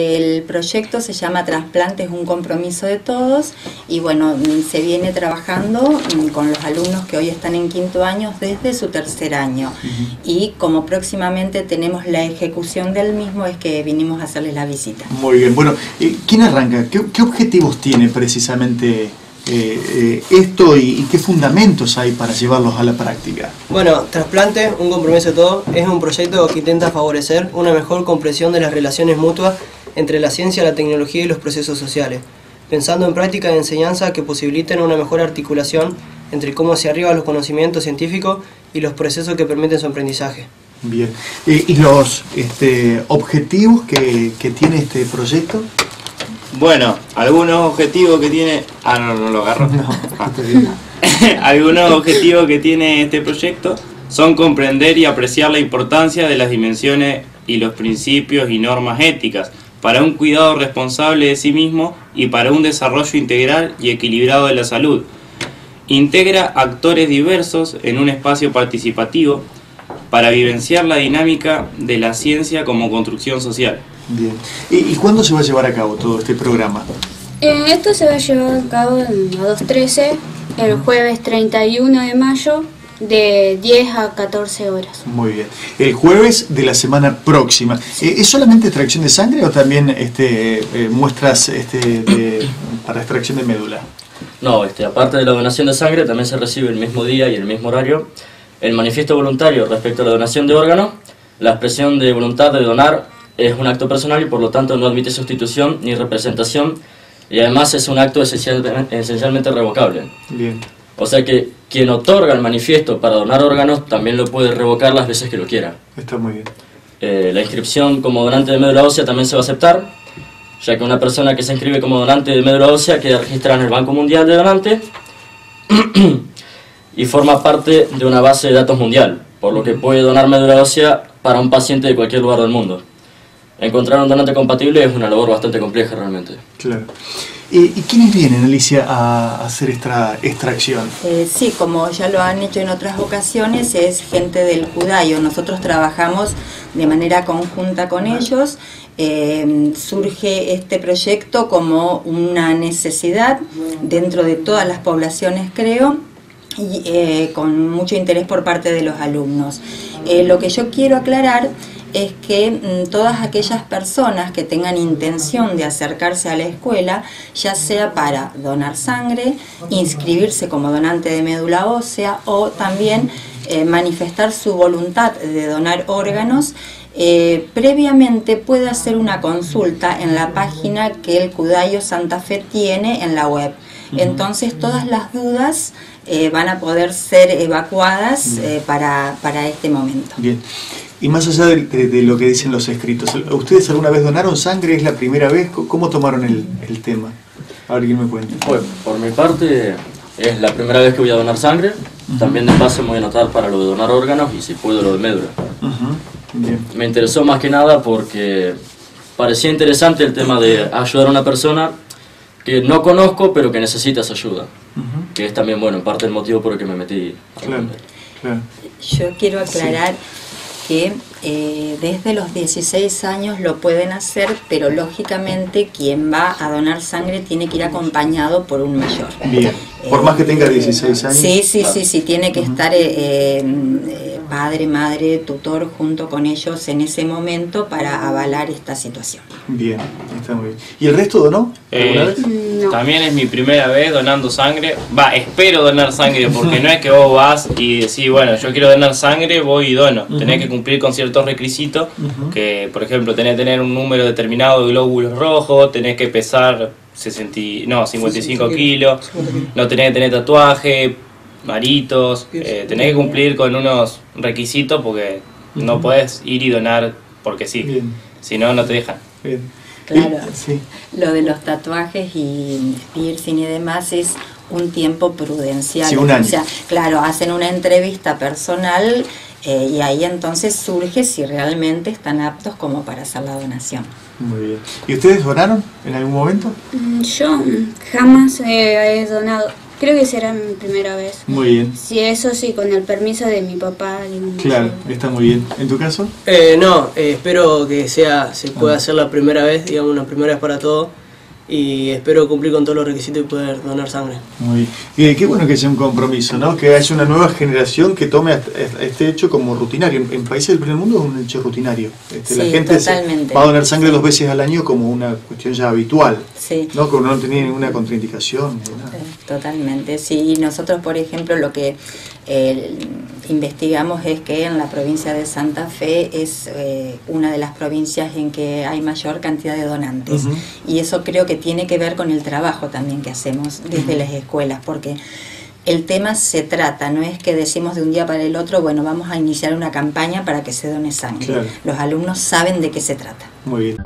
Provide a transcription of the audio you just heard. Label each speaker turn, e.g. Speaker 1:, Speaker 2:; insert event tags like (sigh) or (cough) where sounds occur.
Speaker 1: El proyecto se llama Trasplantes, un compromiso de todos y bueno, se viene trabajando mm, con los alumnos que hoy están en quinto año desde su tercer año y como próximamente tenemos la ejecución del mismo es que vinimos a hacerles la visita.
Speaker 2: Muy bien, bueno, eh, ¿quién arranca? ¿Qué, objetivos tiene precisamente eh, eh, esto y, qué fundamentos hay para llevarlos a la práctica?
Speaker 3: Bueno, Trasplante, un compromiso de todo, es un proyecto que intenta favorecer una mejor comprensión de las relaciones mutuas entre la ciencia, la tecnología y los procesos sociales, pensando en prácticas de enseñanza que posibiliten una mejor articulación entre cómo se arriba los conocimientos científicos y los procesos que permiten su aprendizaje.
Speaker 2: Bien. ¿Y, los este, objetivos que, tiene este proyecto?
Speaker 4: Bueno, algunos objetivos que tiene... Ah, no, no lo agarro. (laughs) (laughs) algunos objetivos que tiene este proyecto son comprender y apreciar la importancia de las dimensiones y los principios y normas éticas para un cuidado responsable de sí mismo y para un desarrollo integral y equilibrado de la salud. Integra actores diversos en un espacio participativo para vivenciar la dinámica de la ciencia como construcción social.
Speaker 2: Bien. ¿Y, cuándo se va a llevar a cabo todo este programa?
Speaker 5: Eh, esto se va a llevar a cabo en la 213, el jueves 31 de mayo de 10 a 14 horas.
Speaker 2: Muy bien. El jueves de la semana próxima. ¿Es solamente extracción de sangre o también este, eh, muestras este, para extracción de médula?
Speaker 6: No, este, aparte de la donación de sangre, también se recibe el mismo día y el mismo horario el manifiesto voluntario respecto a la donación de órganos. La expresión de voluntad de donar es un acto personal y por lo tanto no admite sustitución ni representación y además es un acto esencialmente, esencialmente revocable. Bien. O sea que quien otorga el manifiesto para donar órganos también lo puede revocar las veces que lo quiera.
Speaker 2: Está muy bien.
Speaker 6: Eh, la inscripción como donante de médula ósea también se va a aceptar, ya que una persona que se inscribe como donante de médula ósea queda registrada en el Banco Mundial de Donantes (clears throat) y forma parte de una base de datos mundial, por lo que puede donar médula ósea para un paciente de cualquier lugar del mundo. Encontrar un donante compatible es una labor bastante compleja realmente.
Speaker 2: Claro. ¿Y, quiénes vienen, Alicia, a hacer esta extracción?
Speaker 1: Eh, sí, como ya lo han hecho en otras ocasiones, es gente del Cudayo. Nosotros trabajamos de manera conjunta con ellos. Eh, surge este proyecto como una necesidad dentro de todas las poblaciones, creo, y eh, con mucho interés por parte de los alumnos. lo que yo quiero aclarar es que mm, todas aquellas personas que tengan intención de acercarse a la escuela, ya sea para donar sangre, inscribirse como donante de médula ósea o también eh, manifestar su voluntad de donar órganos, eh, previamente puede hacer una consulta en la página que el Cudayo Santa Fe tiene en la web. Entonces todas las dudas eh, van a poder ser evacuadas para, para, este momento.
Speaker 2: Bien. Y más allá de, lo que dicen los escritos, ¿ustedes alguna vez donaron sangre? ¿Es la primera vez? ¿Cómo tomaron el, tema? A ver quién me cuenta.
Speaker 6: Bueno, por mi parte es la primera vez que voy a donar sangre. También de paso me voy a anotar para lo de donar órganos y si puedo lo de médula. Me interesó más que nada porque parecía interesante el tema de ayudar a una persona que no conozco pero que necesita esa ayuda. Que es también, bueno, parte del motivo por el que me metí.
Speaker 1: claro. Yo quiero aclarar que eh, desde los 16 años lo pueden hacer, pero lógicamente quien va a donar sangre tiene que ir acompañado por un mayor.
Speaker 2: Bien, por más que tenga 16 años.
Speaker 1: Sí, sí, sí, sí, tiene que estar eh, eh, padre, madre, tutor junto con ellos en ese momento para avalar esta situación.
Speaker 2: Bien, está muy bien. ¿Y el resto donó?
Speaker 4: También es mi primera vez donando sangre. Va, espero donar sangre porque no es que vos vas y decís, bueno, yo quiero donar sangre, voy y dono. Tenés que cumplir con ciertos requisitos, que por ejemplo tenés que tener un número determinado de glóbulos rojos, tenés que pesar 60, no, 55 kilos, no tenés que tener tatuaje, maritos, eh, tenés que cumplir con unos requisitos porque no puedes ir y donar porque sí, si no, no te dejan.
Speaker 1: Claro, lo de los tatuajes y piercing y demás es un tiempo prudencial.
Speaker 2: O
Speaker 1: sea, claro, hacen una entrevista personal eh, y ahí entonces surge si realmente están aptos como para hacer la donación.
Speaker 2: Muy bien. ¿Y ustedes donaron en algún momento?
Speaker 5: Mm, yo jamás he donado Creo que será mi primera vez.
Speaker 2: Muy bien.
Speaker 5: Si eso sí, con el permiso de mi papá.
Speaker 2: Claro, está muy bien. ¿En tu caso?
Speaker 3: Eh, no, eh, espero que sea se pueda hacer la primera vez, digamos, una primera vez para todo y espero cumplir con todos los requisitos y poder donar sangre.
Speaker 2: Muy bien. qué bueno que sea un compromiso, ¿no? Que haya una nueva generación que tome este hecho como rutinario. En países del primer mundo es un hecho rutinario. Este, la gente va a donar sangre dos veces al año como una cuestión ya habitual. Sí. ¿no? Como no tenía ninguna contraindicación.
Speaker 1: Totalmente, sí. Nosotros, por ejemplo, lo que eh, investigamos es que en la provincia de Santa Fe es eh, una de las provincias en que hay mayor cantidad de donantes. Y eso creo que tiene que ver con el trabajo también que hacemos desde las escuelas, porque el tema se trata, no es que decimos de un día para el otro, bueno, vamos a iniciar una campaña para que se done sangre. Los alumnos saben de qué se trata.
Speaker 2: Muy bien.